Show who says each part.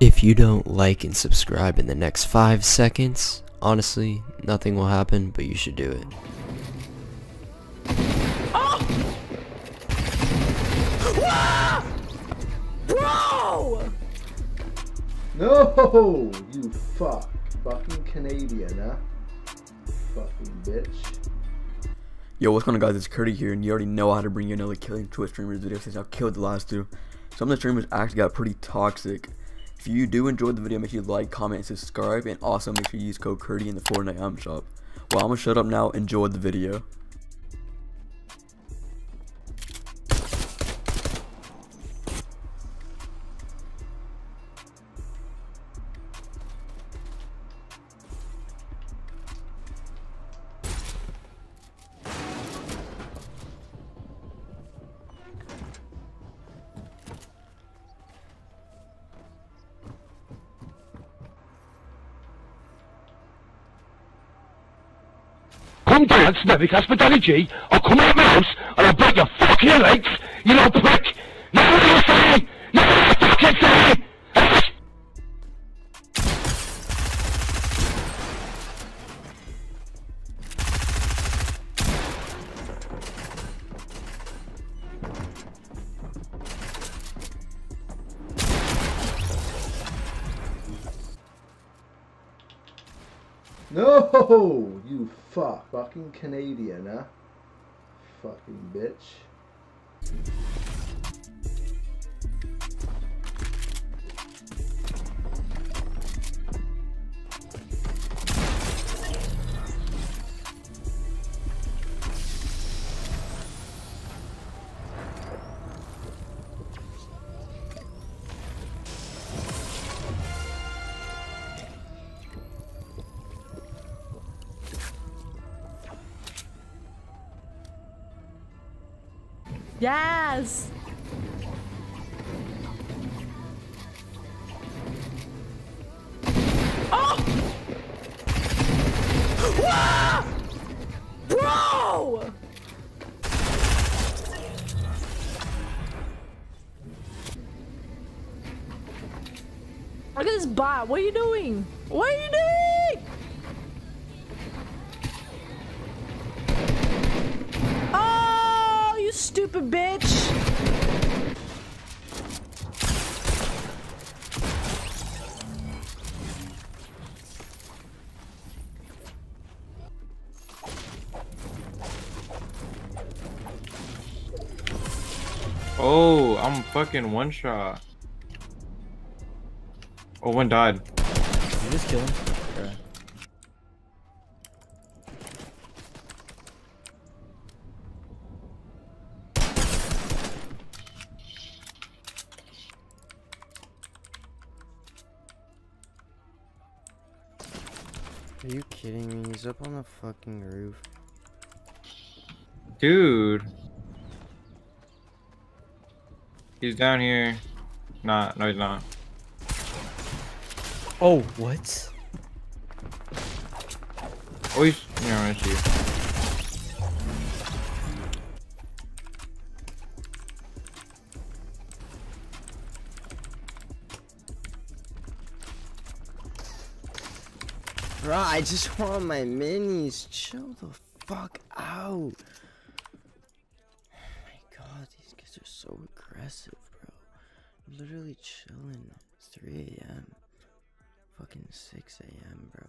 Speaker 1: If you don't like and subscribe in the next 5 seconds, honestly, nothing will happen, but you should do it. Oh!
Speaker 2: Bro!
Speaker 3: No, you fuck. Fucking Canadian, huh? Fucking bitch.
Speaker 4: Yo, what's going on guys, it's Krty here, and you already know how to bring you another Killing Twitch streamers video since I killed the last two. Some of the streamers actually got pretty toxic. If you do enjoy the video, make sure you like, comment, and subscribe, and also make sure you use code Krty in the Fortnite item shop. Well, I'm gonna shut up now, enjoy the video.
Speaker 5: Come down to Nevic Hospitality, I'll come out my house and I'll break your fucking legs, you little prick! Know what saying? You what
Speaker 3: No, you fuck. Fucking Canadian, huh? Fucking bitch.
Speaker 2: Yes! Oh! Ah! Bro! Look at this bot. What are you doing? What are you doing? Stupid bitch.
Speaker 6: Oh, I'm fucking one shot. Oh, one died.
Speaker 7: You just kill him. Okay.
Speaker 8: Are you kidding me? He's up on the fucking roof.
Speaker 6: Dude. He's down here. Nah, no, he's not.
Speaker 7: Oh, what?
Speaker 6: Oh, he's. Yeah, I see.
Speaker 8: Bro, I just want my minis. Chill the fuck out. Oh my god, these kids are so aggressive, bro. I'm literally chilling. It's 3 a.m. Fucking 6 a.m., bro.